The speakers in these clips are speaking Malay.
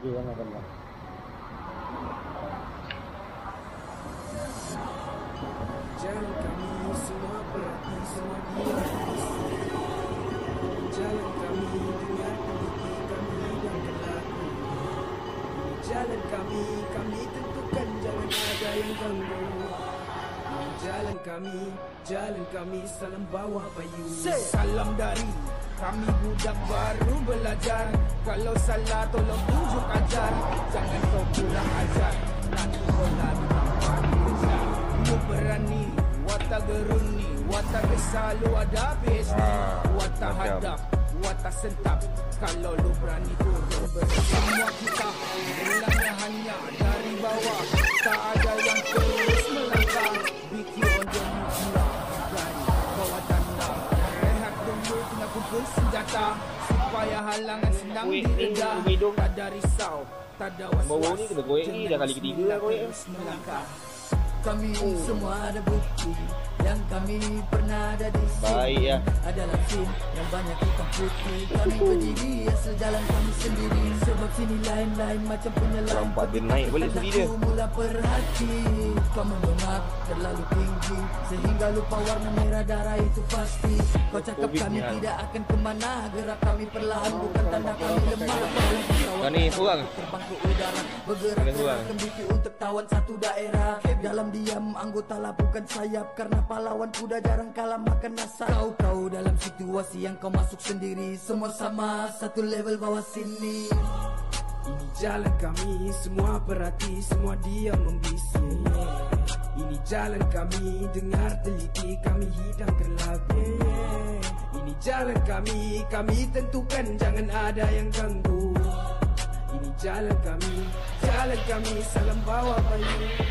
Jangan akan lah. Kami semua berarti semua dia. Jalan kami dengan diri kami dan kelaku. Jalan kami kami tentukan jangan ada yang ganggu. Jalan kami, jalan kami salam bawah bayu. Salam dari kami budak baru belajar. Kalau salah tolong tunjuk ajar. Jangan kau pulang ajar. Nanti kau lagi tampak kejar Lu berani, watak geruni. Watak selalu ada bisni Ah, Watak macam. hadap, watak sentap. Kalau lu berani turun bersama kita Ulangnya hanya dari bawah. Tak ada yang terus melangkah. BQ Supaya halangan senang Kuih ni, direda kuih hidung. Tak ada risau Tak ada was-was Bau ni kena goyang ni dah kali ketiga lah goyang. Melangkah Kami semua ada bukti Yang kami pernah ada di sini. Baik, ya. Adalah sin yang banyak hitam putih. Kami berdiri asal jalan kami sendiri. Sebab sini lain-lain macam penyelam Nampak dia naik balik sendiri dia. Mula perhati. Kau mendengar terlalu tinggi Sehingga lupa warna merah darah itu pasti. Kau cakap Covid kami Han. tidak akan kemana. Gerak kami perlahan bukan tanda kami lemah. Kau ni seorang? Terbang ke udara Bergerak kembali untuk tawan satu daerah. Dalam diam anggota labuhkan sayap. Karena pahlawan kuda jarang kalah makan nasa Kau-kau dalam situasi yang kau masuk sendiri. Semua sama satu level bawah sini. Ini jalan kami, semua perhati, semua diam membisu Ini jalan kami, dengar teliti, kami hidangkan lagu Ini jalan kami, kami tentukan jangan ada yang ganggu. Ini jalan kami, jalan kami, salam bawa bayu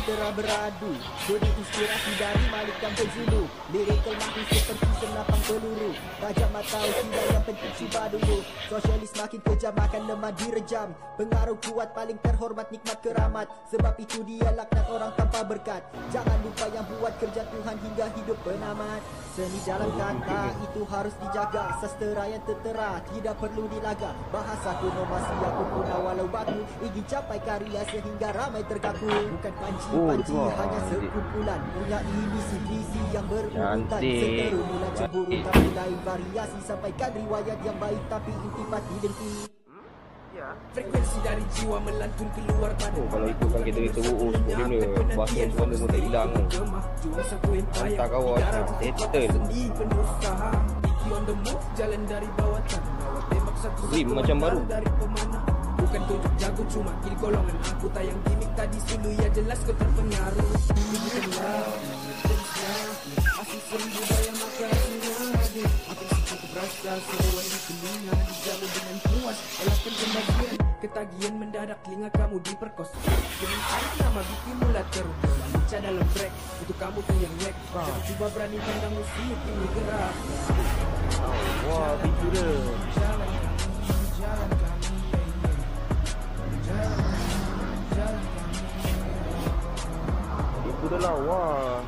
Mentera beradu. Beri inspirasi dari Malik dan Zulu. Lyrical makin seperti senapang peluru. Tajam atau tidak yang penting cuba dulu. Sosialis makin kejam akan lemah direjam. Pengaruh kuat paling terhormat nikmat keramat. Sebab itu dia laknat orang tanpa berkat. Jangan lupa yang buat kerja Tuhan hingga hidup penamat. Seni jalan kata itu harus dijaga. Sastera yang tertera tidak perlu dilaga. Bahasa kuno masih aku guna walau baku Ingin capai karya sehingga ramai terkaku Bukan Oh, betul. hanya sekumpulan Punya misi-misi yang berurutan. Seteru mula cemburu tapi lain variasi Sampaikan riwayat yang baik tapi intipati dengki Frekuensi dari jiwa melantun keluar pada Oh, kalau itu kan kita kata, oh, sebut dia ni, bahasa semua dia pun tak hilang. Hantar kawan, settle. Sendi penuh usaha Iki on the move, jalan dari bawah tanah Awak tembak satu Rim macam baru. Bukan tunjuk jago cuma kill golongan. Aku tayang gimmick tadi sulu ya jelas kau terpengaruh budaya maka aslinya hadir Apa sih cukup rasa seruan di telinga Dijamu dengan puas, elakkan pembagian Ketagihan mendadak telinga kamu diperkosa Dengan air nama bikin mula terubah Baca dalam track, untuk kamu tuh yang lag Jangan coba berani pandang musuh ini gerak. Wah, pintu dia. Wah.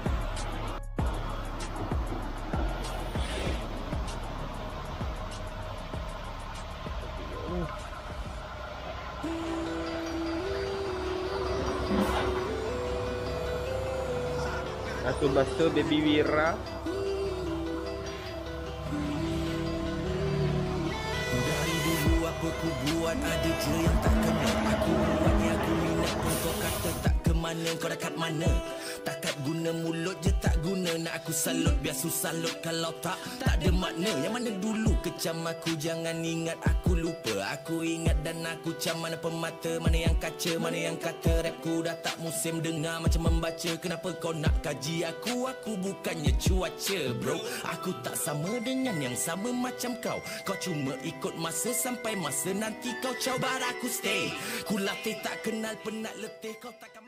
Satu basuh baby Wira. Dari dulu apa ku buat ada je yang tak kena Aku buat ni aku minat pun kau kata tak ke mana Kau dah kat mana guna mulut je tak guna. Nak aku salut biar susah lot Kalau tak tak ada makna. Yang mana dulu kecam aku Jangan ingat aku lupa. Aku ingat dan aku cam mana pemata Mana yang kaca mana yang kata Rapku dah tak musim. Dengar macam membaca Kenapa kau nak kaji aku? Aku bukannya cuaca bro. Aku tak sama dengan yang sama macam kau. Kau cuma ikut masa sampai masa nanti kau coba aku stay. Ku latih tak kenal penat letih. Kau takkan